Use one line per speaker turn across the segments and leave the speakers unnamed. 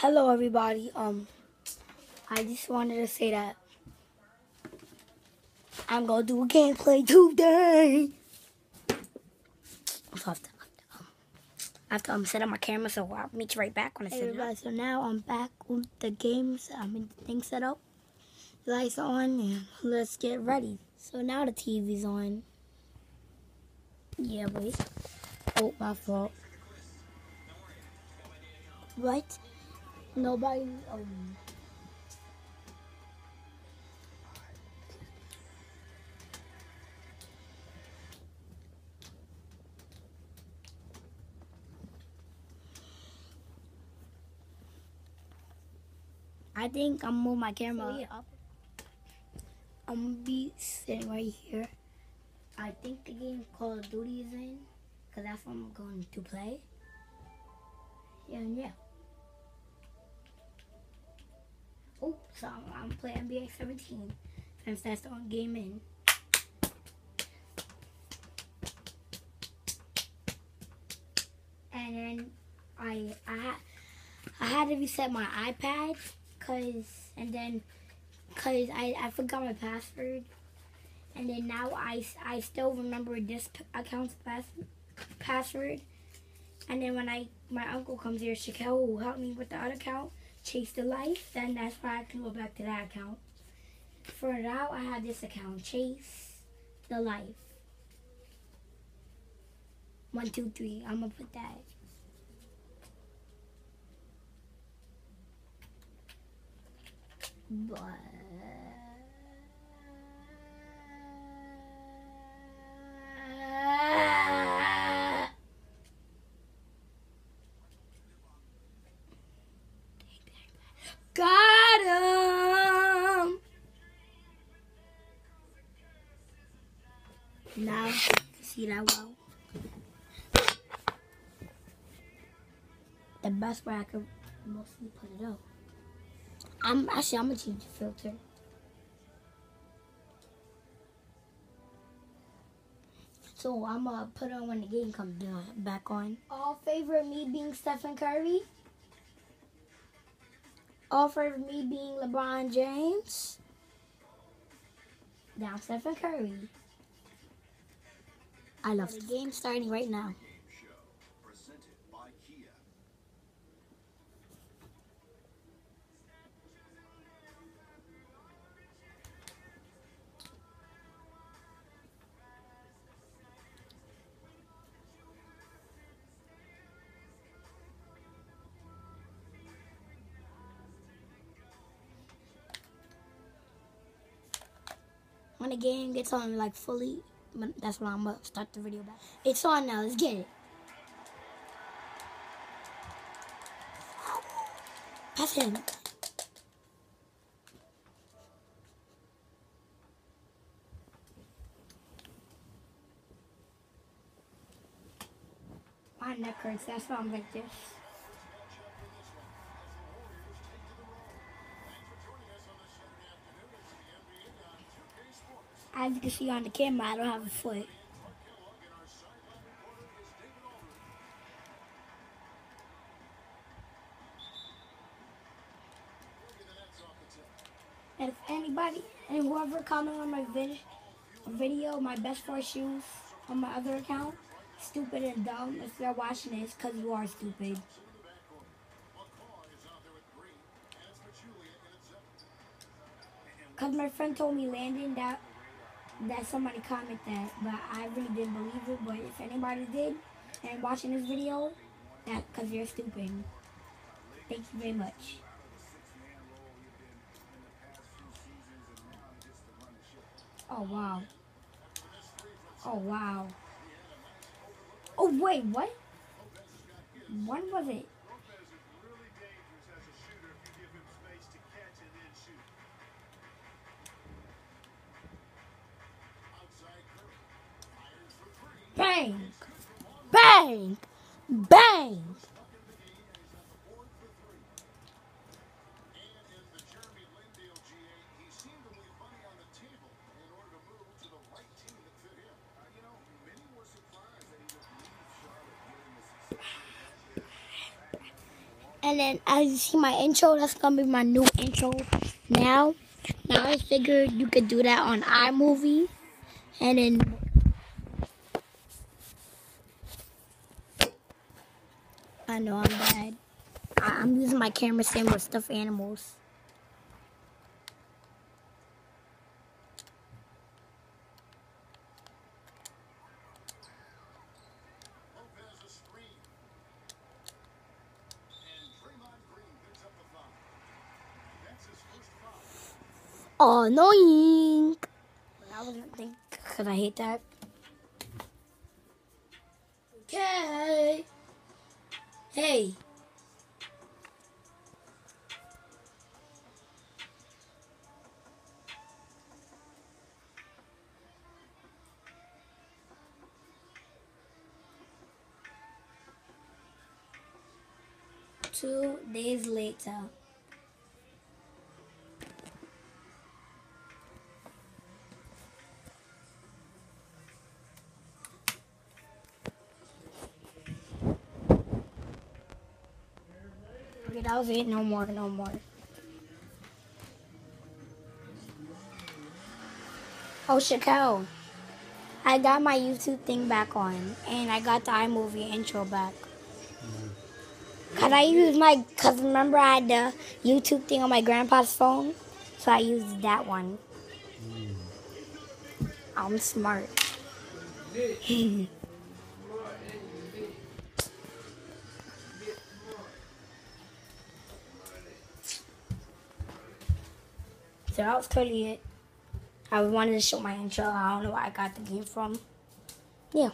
Hello, everybody. Um, I just wanted to say that I'm gonna do a gameplay today. So I have to, um, I have to um, set up my camera, so I'll meet you right back when I set it up. So now I'm back with the games. I mean, the thing set up. Lights on, and let's get ready. So now the TV's on. Yeah, wait. Oh, my fault. Right? Nobody. Um. I think I'm move my camera up. I'm gonna be sitting right here. I think the game Call of Duty is in, cause that's what I'm going to play. Yeah, yeah. Oh, so I'm, playing NBA 17 since that's the only game in. And then I I had I had to reset my iPad cause and then cause I I forgot my password. And then now I, I still remember this account's pass, password. And then when I my uncle comes here, Shaquille will help me with the other account, Chase the Life. Then that's why I can go back to that account. For now, I have this account, Chase the Life. One, two, three. I'm gonna put that. But. Now, see that well? The best way I could mostly put it up. I'm actually I'm gonna change the filter. So I'm gonna put on when the game comes back on. All favorite me being Stephen Curry. All favorite me being LeBron James. Now Stephen Curry. I love the game starting right now. when the game gets on like fully, that's when I'm gonna start the video back. It's on now, let's get it. Pass him. My neck hurts, that's why I'm like this. As you can see on the camera, I don't have a foot. And if anybody and whoever comment on my vid video, my best four shoes on my other account, stupid and dumb, if they're watching this, because you are stupid. Because my friend told me, Landon, that that somebody comment that, but I really didn't believe it. But if anybody did and watching this video, that because you're stupid. Thank you very much. Oh wow. Oh wow. Oh wait, what? When was it? Bang! Bang! Bang! And then as you see my intro, that's gonna be my new intro now. Now I figured you could do that on iMovie. And then I know I'm bad. I- I'm using my camera stand with stuffed animals. Annoying. I wasn't think because I hate that. Okay. Hey. Two days later. That was it. No more, no more. Oh, Shaquille. I got my YouTube thing back on, and I got the iMovie intro back. Cause I used my, cause remember I had the YouTube thing on my grandpa's phone, so I used that one. Hmm. I'm smart. So that was totally it. I wanted to show my intro. I don't know where I got the game from. Yeah.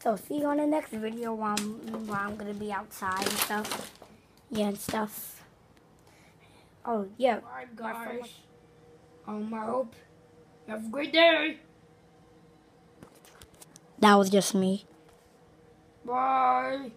So see you on the next video while I'm, while I'm gonna be outside and stuff. Yeah, and stuff. Oh yeah.
Alright, guys. Um, I hope you have a great day.
That was just me.
Bye.